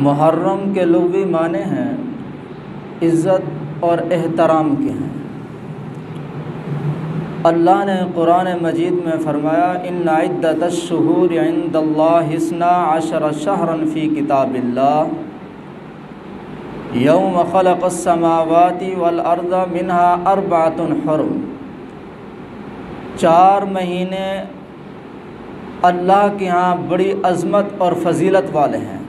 मुहर्रम के लुग़वी माने हैं, इज़्ज़त और एहतराम के हैं। अल्लाह ने कुरान मजीद में फ़रमाया इन इद्दतशहूर इंदल्लाहिस्ना अशर शहरन फ़ी किताबिल्लाह। यौम खलक़स्समावाति वल अर्द मिनहा अरबातुन चार महीने अल्लाह के यहाँ बड़ी अज़मत और फजीलत वाले हैं।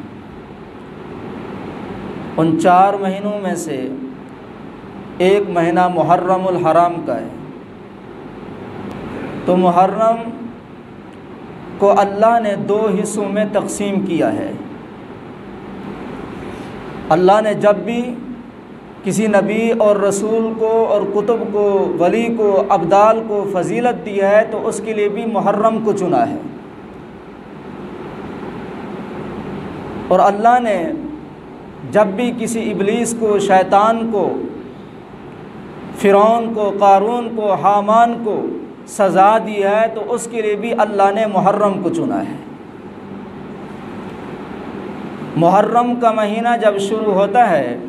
उन चार महीनों में से एक महीना मुहर्रमुल हराम का है। तो मुहर्रम को अल्लाह ने दो हिस्सों में तकसीम किया है। अल्लाह ने जब भी किसी नबी और रसूल को और कुतुब को, वली को, अब्दाल को फजीलत दी है तो उसके लिए भी मुहर्रम को चुना है। और अल्लाह ने जब भी किसी इबलीस को, शैतान को, फ़िरौन को, कारून को, हामान को सज़ा दी है तो उसके लिए भी अल्लाह ने मुहर्रम को चुना है। मुहर्रम का महीना जब शुरू होता है,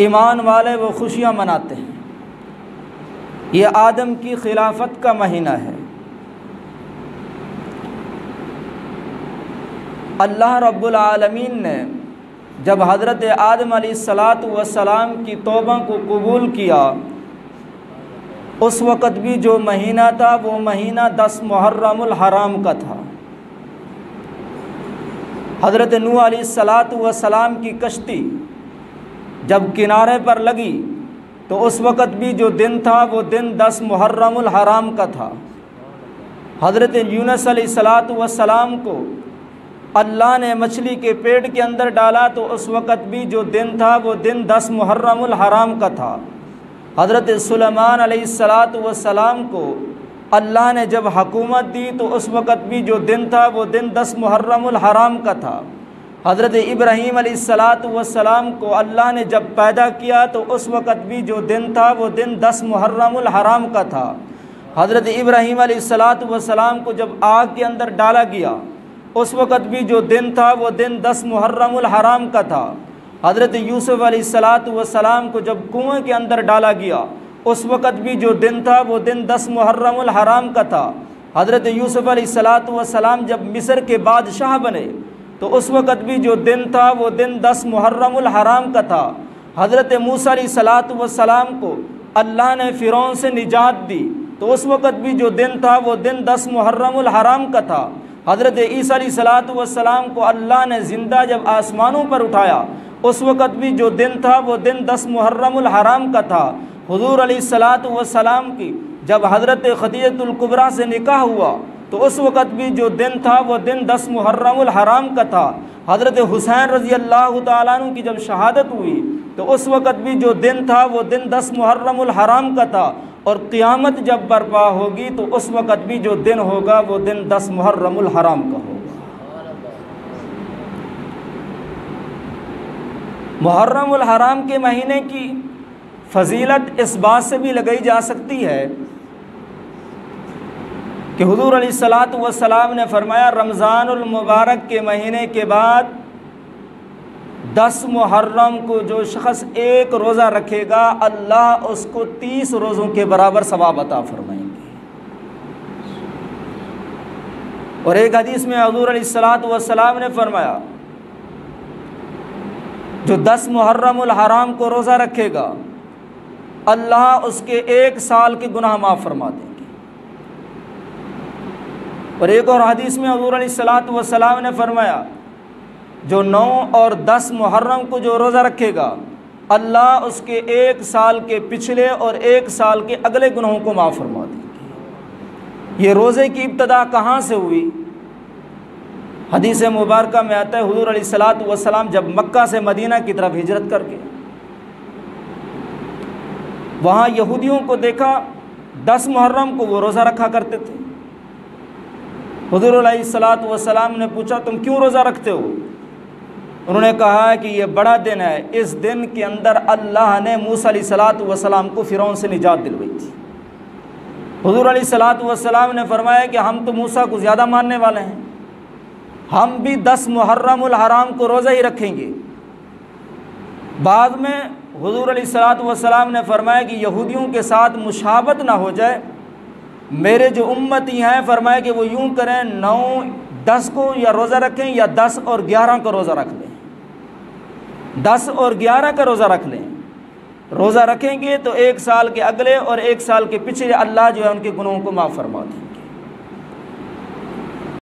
ईमान वाले वो खुशियाँ मनाते हैं। ये आदम की खिलाफत का महीना है। अल्लाह रब्बुल आलमीन ने जब हज़रत आदम वसलाम की तोबा को कबूल किया, उस वक़्त भी जो महीना था, वो महीना दस मुहर्रमुल हराम का था। हज़रत नू वसलाम की कश्ती जब किनारे पर लगी तो उस वक़्त भी जो दिन था, वो दिन दस मुहर्रमुल हराम का था। हज़रत यूनस वसलाम को अल्लाह ने मछली के पेट के अंदर डाला तो उस वक़्त भी जो दिन था, वो दिन दस मुहर्रमुल हराम का था। हज़रत सुलेमान सलात वसलाम को अल्लाह ने जब हकूमत दी तो उस वक़्त भी जो दिन था, वो दिन दस मुहर्रमुल हराम का था। हज़रत इब्राहीम सलात वसलाम को अल्लाह ने जब पैदा किया तो उस वक़्त भी जो दिन था, वो दिन दस मुहर्रमुल हराम का था। हज़रत इब्राहीम सलात वसलाम को जब आग के अंदर डाला गया उस वक़्त भी जो दिन था, वो दिन दस मुहर्रमुल हराम का था। हज़रत यूसुफ़ सलात वसलाम को जब कुएँ के अंदर डाला गया, उस वक़्त भी जो दिन था, वो दिन दस मुहर्रमुल हराम का था। हज़रत यूसुफ़ सलात वसलाम जब मिस्र के बादशाह बने तो उस वक़्त भी जो दिन था, वो दिन दस मुहर्रमुल हराम का था। हज़रत मूसा सलात वसलाम को अल्लाह ने फ़िरौन से निजात दी तो उस वक़्त भी जो दिन था, वो दिन दस मुहर्रमुल हराम का था। हज़रत सलात वसलाम को अल्लाह ने ज़िंदा जब आसमानों पर उठाया, उस वक़्त भी जो दिन था, वो दिन दस मुहर्रमुल हराम का था। हुजूर वसलाम की जब हज़रत ख़दीजतुल्कुबरा से निकाह हुआ तो उस वक़्त भी जो दिन था, वो दिन दस मुहर्रमुल हराम का था। हज़रत हुसैन रज़ी अल्लाह तु की जब शहादत हुई तो उस वक़्त भी जो दिन था, वो दिन दस मुहर्रमुल हराम का था। और क़ियामत जब बर्पा होगी तो उस वक़्त भी जो दिन होगा, वो दिन दस मुहर्रमुल हराम का होगा। मुहर्रमुल हराम के महीने की फजीलत इस बात से भी लगाई जा सकती है कि हुजूर सलात वसलाम ने फरमाया, रमज़ानुल मुबारक के महीने के बाद दस मुहर्रम को जो शख्स एक रोज़ा रखेगा, अल्लाह उसको तीस रोज़ों के बराबर सवाब अता फरमाएँगे। और एक हदीस में हजूर सलात वसलाम ने फरमाया, जो दस मुहर्रमुल हराम को रोज़ा रखेगा, अल्लाह उसके एक साल के गुनाह माफ़ फरमा देंगे। और एक और हदीस में हजूर सलात वसलाम ने फरमाया जो नौ और दस मुहर्रम को जो रोज़ा रखेगा, अल्लाह उसके एक साल के पिछले और एक साल के अगले गुनाहों को माफ़ फरमा देंगे। ये रोज़े की इब्तदा कहाँ से हुई? हदीस मुबारक में आता है, हजूर सलात वसलाम जब मक्का से मदीना की तरफ़ हिजरत करके, वहाँ यहूदियों को देखा, दस मुहर्रम को वो रोज़ा रखा करते थे। हजूर सलात वसलाम ने पूछा, तुम क्यों रोज़ा रखते हो? उन्होंने कहा कि ये बड़ा दिन है। इस दिन के अंदर अल्लाह ने मूसा सलात वसलाम को फ़िरौन से निजात दिलवाई थी। हजूर सलात वसलाम ने फरमाया कि हम तो मूसा को ज़्यादा मानने वाले हैं। हम भी दस मुहर्रमुल हराम को रोज़ा ही रखेंगे। बाद में हुजूर सलाम ने फरमाया कि यहूदियों के साथ मुशावत ना हो जाए। मेरे जो उम्मती हैं, फरमाया कि वो यूँ करें, नौ, दस को या रोज़ा रखें या दस और ग्यारह को रोज़ा रख लें। दस और ग्यारह का रोज़ा रख लें। रोज़ा रखेंगे तो एक साल के अगले और एक साल के पिछले अल्लाह जो है उनके गुनाहों को माफ़ फरमा दें